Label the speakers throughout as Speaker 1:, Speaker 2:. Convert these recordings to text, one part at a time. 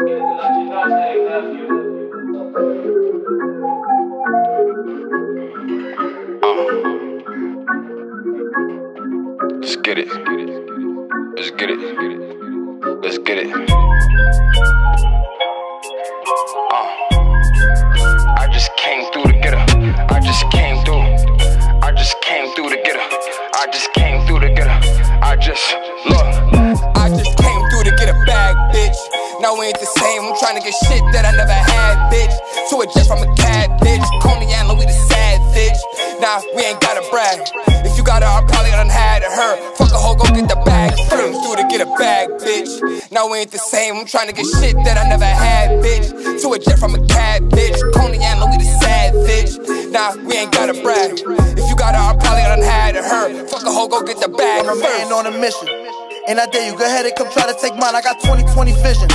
Speaker 1: Let's get it. Let's get it. Let's get it. Uh, I just came through to get her. I just came through. I just came through to get her. I just came through to get her. I just look.
Speaker 2: Now we ain't the same. I'm trying to get shit that I never had, bitch. To a jet from a cat, bitch. Coney Island, we the sad, bitch. Nah, we ain't gotta brag. If you got her, I probably done had her. Fuck a hoe, go get the bag. Came through to get a bag, bitch. Now we ain't the same. I'm trying to get shit that I never had, bitch. To a jet from a cat, bitch. Coney Island, we the sad, bitch. Nah, we ain't gotta brag. If you got her, I probably done had her. Fuck a hoe, go get the bag.
Speaker 3: I'm a man on a mission. And I dare you, go ahead and come try to take mine. I got 20/20 vision.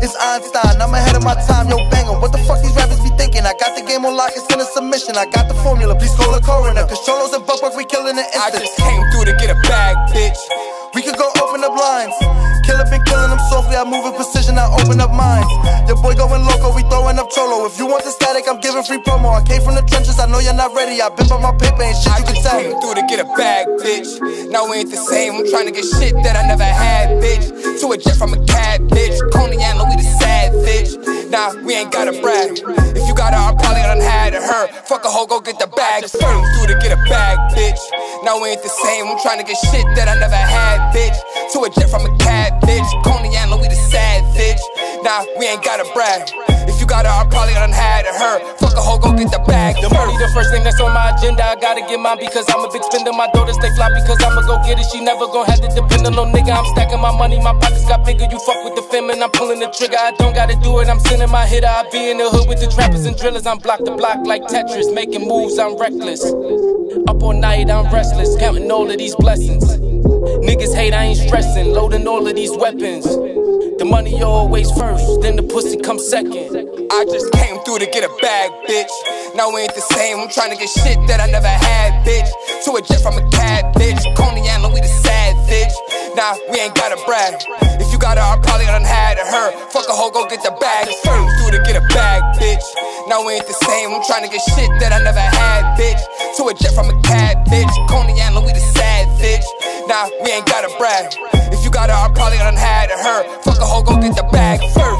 Speaker 3: It's Einstein, I'm ahead of my time, yo, bang 'em. What the fuck these rappers be thinking? I got the game on lock, it's in a submission. I got the formula, please call a coroner. Cause Cholos and Bucc Bucc, we killing the
Speaker 2: I just came through to get a bag, bitch.
Speaker 3: We could go open up lines. Killer been killing them softly, I move with precision, I open up minds. Your boy going up cholo. If you want the static, I'm giving free promo. I came from the trenches, I know you're not ready. I've been by my paper, ain't shit
Speaker 2: I
Speaker 3: you can tell
Speaker 2: came through to get a bag, bitch. Now we ain't the same. I'm trying to get shit that I never had, bitch. To a jet from a cat, bitch. Coney Island, we the sad, bitch. Nah, we ain't gotta brag. If you got her, I probably done had her. Fuck a hoe, go get the bag. Came through to get a bag, bitch. Now we ain't the same. I'm trying to get shit that I never had, bitch. To a jet from a cat, bitch. Coney Island, we the sad, bitch. Nah, we ain't gotta brag. You got her, I probably done had her. Fuck a hoe, go get the bag.
Speaker 4: The money, the first thing that's on my agenda. I gotta get mine because I'm a big spender. My daughter stay fly because I'ma go get it. She never gon' have to depend on no nigga. I'm stacking my money, my pockets got bigger. You fuck with the femin, I'm pulling the trigger. I don't gotta do it, I'm sending my hitter. I be in the hood with the trappers and drillers. I'm block to block like Tetris, making moves, I'm reckless. Up all night, I'm restless, counting all of these blessings. Niggas hate, I ain't stressing, loading all of these weapons. The money always first, then the pussy comes second.
Speaker 2: I just came through to get a bag, bitch. Now we ain't the same. I'm trying to get shit that I never had, bitch. To a jet from a cat, bitch. Coney Island, we the sad, bitch. Nah, we ain't gotta brag. If you got her, I probably done had her. Fuck a hoe, go get the bag. Came through to get a bag, bitch. Now we ain't the same. I'm trying to get shit that I never had, bitch. To a jet from a cat, bitch. Coney Island, we the sad, bitch. Nah, we ain't gotta brag. Got her, I probably done had her. Fuck a hoe, go get the bag first.